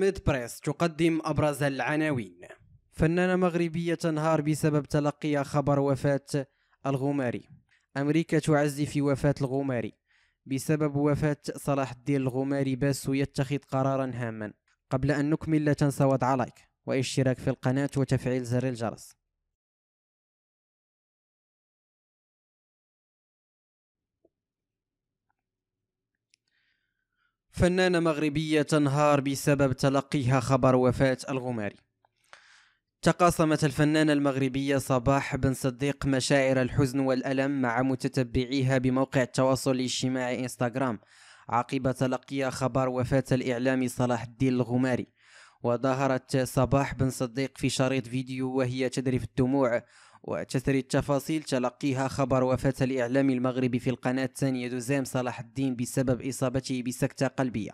ميد بريس تقدم أبرز العناوين. فنانة مغربية تنهار بسبب تلقي خبر وفاة الغماري. أمريكا تعزي في وفاة الغماري. بسبب وفاة صلاح الدين الغماري باسو يتخذ قرارا هاما. قبل أن نكمل لا تنسى وضع like واشتراك في القناة وتفعيل زر الجرس. فنانة مغربية تنهار بسبب تلقيها خبر وفاة الغماري. تقاسمت الفنانة المغربية صباح بن صديق مشاعر الحزن والألم مع متتبعيها بموقع التواصل الاجتماعي إنستغرام عقب تلقي خبر وفاة الإعلامي صلاح الدين الغماري. وظهرت صباح بن صديق في شريط فيديو وهي تذرف الدموع وتسري التفاصيل تلقيها خبر وفاة الإعلامي المغربي في القناة الثانية دوزام صلاح الدين بسبب إصابته بسكتة قلبية.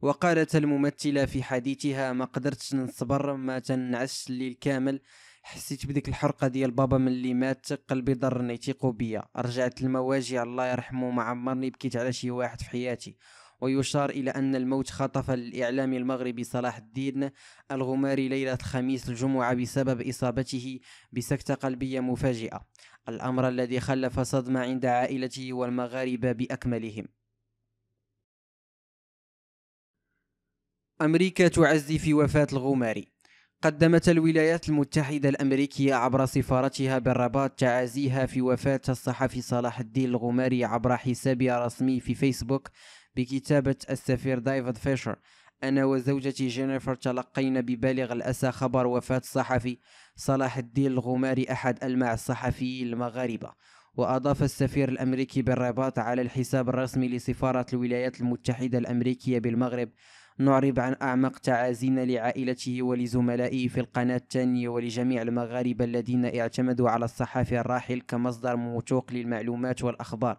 وقالت الممثلة في حديثها ما قدرتش نصبر ما تنعش الليل كامل حسيت بديك الحرقة ديال بابا من اللي مات قلبي ضرني تيقوا بيا. رجعت المواجع الله يرحمه ما عمرني بكيت على شي واحد في حياتي. ويشار إلى أن الموت خطف الإعلامي المغربي صلاح الدين الغماري ليلة الخميس الجمعة بسبب إصابته بسكتة قلبية مفاجئة الأمر الذي خلف صدمة عند عائلته والمغاربة بأكملهم. أمريكا تعزي في وفاة الغماري. قدمت الولايات المتحدة الأمريكية عبر سفارتها بالرباط تعازيها في وفاة الصحفي صلاح الدين الغماري عبر حسابها الرسمي في فيسبوك بكتابة السفير دايفيد فيشر. أنا وزوجتي جينيفر تلقينا ببالغ الأسى خبر وفاة الصحفي صلاح الدين الغماري أحد ألمع الصحفيين المغاربة. وأضاف السفير الأمريكي بالرباط على الحساب الرسمي لسفارة الولايات المتحدة الأمريكية بالمغرب. نعرب عن أعمق تعازينا لعائلته ولزملائه في القناة الثانية ولجميع المغاربة الذين اعتمدوا على الصحافي الراحل كمصدر موثوق للمعلومات والأخبار.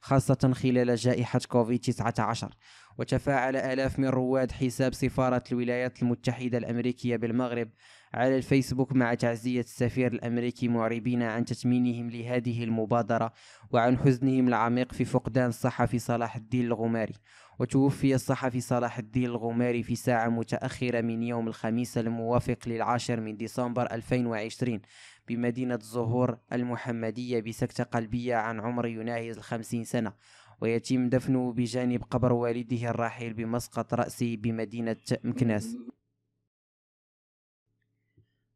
خاصة خلال جائحة كوفيد 19 وتفاعل آلاف من رواد حساب سفارة الولايات المتحدة الأمريكية بالمغرب على الفيسبوك مع تعزية السفير الأمريكي معربين عن تثمينهم لهذه المبادرة وعن حزنهم العميق في فقدان الصحفي صلاح الدين الغماري. وتوفي الصحفي صلاح الدين الغماري في ساعة متأخرة من يوم الخميس الموافق للعاشر من ديسمبر 2020 بمدينة الزهور المحمدية بسكتة قلبية عن عمر يناهز الخمسين سنة ويتم دفنه بجانب قبر والده الراحل بمسقط رأسه بمدينة مكناس.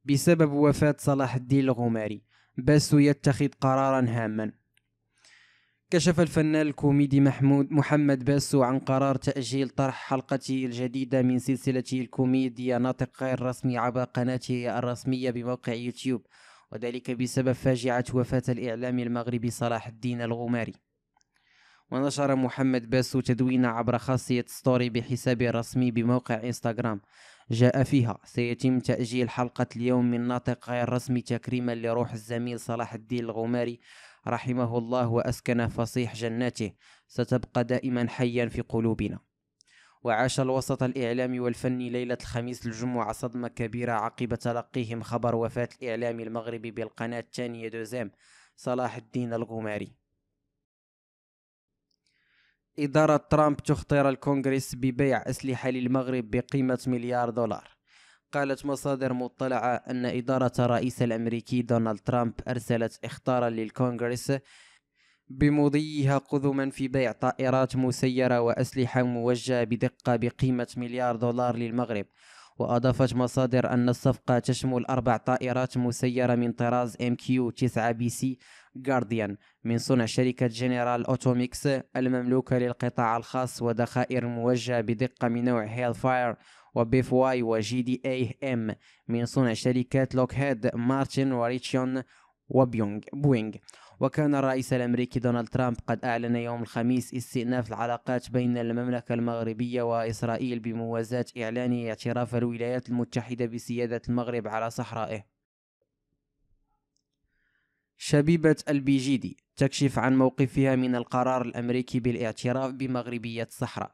بسبب وفاة صلاح الدين الغماري باسو يتخذ قرارا هاما. كشف الفنان الكوميدي محمود محمد باسو عن قرار تأجيل طرح حلقته الجديدة من سلسلته الكوميديا ناطق غير رسمي عبر قناته الرسمية بموقع يوتيوب. وذلك بسبب فاجعة وفاة الإعلامي المغربي صلاح الدين الغماري. ونشر محمد باسو تدوين عبر خاصية ستوري بحسابه الرسمي بموقع إنستغرام. جاء فيها سيتم تأجيل حلقة اليوم من ناطق غير رسمي تكريما لروح الزميل صلاح الدين الغماري رحمه الله وأسكن فصيح جناته. ستبقى دائما حيا في قلوبنا. وعاش الوسط الإعلامي والفني ليلة الخميس الجمعة صدمة كبيرة عقب تلقيهم خبر وفاة الإعلامي المغربي بالقناة الثانية دوزام صلاح الدين الغماري. إدارة ترامب تخطر الكونغرس ببيع أسلحة للمغرب بقيمة مليار دولار. قالت مصادر مطلعة أن إدارة الرئيس الأمريكي دونالد ترامب أرسلت إخطارا للكونغرس بمضيها قدما في بيع طائرات مسيرة وأسلحة موجهة بدقة بقيمة مليار دولار للمغرب. وأضافت مصادر أن الصفقة تشمل أربع طائرات مسيرة من طراز MQ 9 B SeaGuardian من صنع شركة جنرال أتوميكس المملوكة للقطاع الخاص وذخائر موجهة بدقة من نوع فاير و Paveway و JDAM من صنع شركات لوكهيد مارتن وريثيون وبيونغ بوينغ وكان الرئيس الأمريكي دونالد ترامب قد أعلن يوم الخميس استئناف العلاقات بين المملكة المغربية وإسرائيل بموازاة إعلان اعتراف الولايات المتحدة بسيادة المغرب على صحرائه. شبيبة البيجيدي تكشف عن موقفها من القرار الأمريكي بالاعتراف بمغربية الصحراء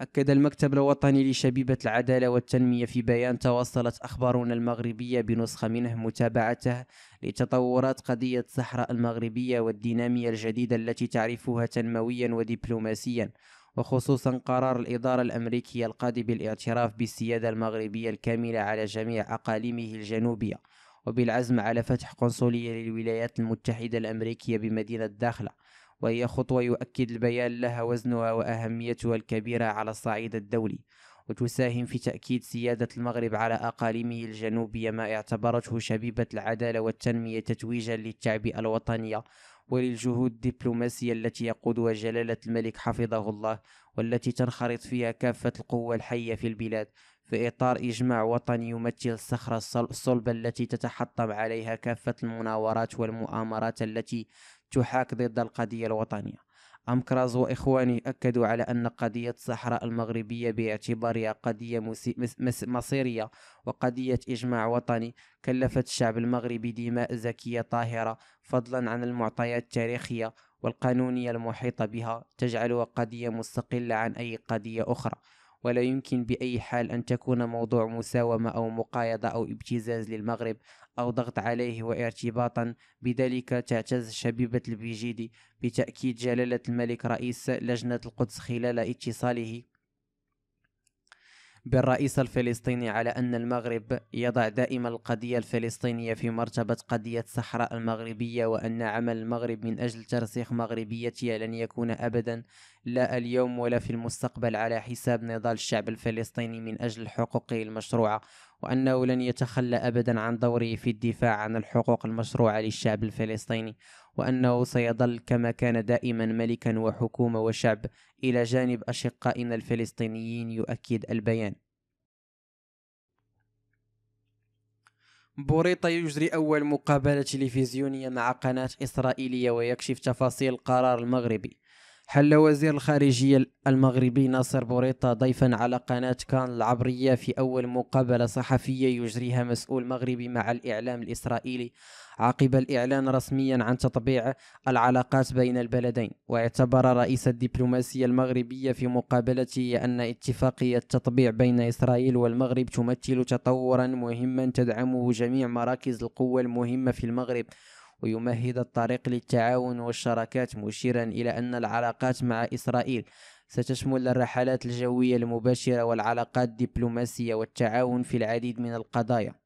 أكد المكتب الوطني لشبيبة العدالة والتنمية في بيان توصلت أخبارنا المغربية بنسخة منه متابعته لتطورات قضية الصحراء المغربية والدينامية الجديدة التي تعرفها تنمويا ودبلوماسيا وخصوصا قرار الإدارة الأمريكية القاضي بالاعتراف بالسيادة المغربية الكاملة على جميع أقاليمه الجنوبية وبالعزم على فتح قنصلية للولايات المتحدة الأمريكية بمدينة داخلة. وهي خطوة يؤكد البيان لها وزنها وأهميتها الكبيرة على الصعيد الدولي وتساهم في تأكيد سيادة المغرب على أقاليمه الجنوبية ما اعتبرته شبيبة العدالة والتنمية تتويجا للتعبئة الوطنية وللجهود الدبلوماسية التي يقودها جلالة الملك حفظه الله والتي تنخرط فيها كافة القوى الحية في البلاد في إطار إجماع وطني يمثل الصخرة الصلبة التي تتحطم عليها كافة المناورات والمؤامرات التي تحاك ضد القضية الوطنية. أمكراز وإخوانه أكدوا على أن قضية الصحراء المغربية باعتبارها قضية مصيرية وقضية إجماع وطني كلفت الشعب المغربي دماء زكية طاهرة فضلا عن المعطيات التاريخية والقانونية المحيطة بها تجعلها قضية مستقلة عن أي قضية أخرى. ولا يمكن بأي حال أن تكون موضوع مساومة أو مقايضة أو ابتزاز للمغرب أو ضغط عليه وارتباطا. بذلك تعتز شبيبة البيجيدي بتأكيد جلالة الملك رئيس لجنة القدس خلال اتصاله. بالرئيس الفلسطيني على أن المغرب يضع دائما القضية الفلسطينية في مرتبة قضية الصحراء المغربية وأن عمل المغرب من أجل ترسيخ مغربيتها لن يكون أبدا لا اليوم ولا في المستقبل على حساب نضال الشعب الفلسطيني من أجل حقوقه المشروعة وأنه لن يتخلى أبدا عن دوره في الدفاع عن الحقوق المشروعة للشعب الفلسطيني. وأنه سيظل كما كان دائما ملكا وحكومة وشعب. إلى جانب أشقائنا الفلسطينيين يؤكد البيان. بوريطة يجري أول مقابلة تلفزيونية مع قناة إسرائيلية ويكشف تفاصيل القرار المغربي. حل وزير الخارجية المغربي ناصر بوريطة ضيفا على قناة كان العبرية في أول مقابلة صحفية يجريها مسؤول مغربي مع الإعلام الإسرائيلي عقب الإعلان رسميا عن تطبيع العلاقات بين البلدين؟ واعتبر رئيس الدبلوماسية المغربية في مقابلته أن اتفاقية التطبيع بين إسرائيل والمغرب تمثل تطورا مهما تدعمه جميع مراكز القوة المهمة في المغرب. ويمهد الطريق للتعاون والشراكات مشيرا إلى أن العلاقات مع إسرائيل ستشمل الرحلات الجوية المباشرة والعلاقات الدبلوماسية والتعاون في العديد من القضايا.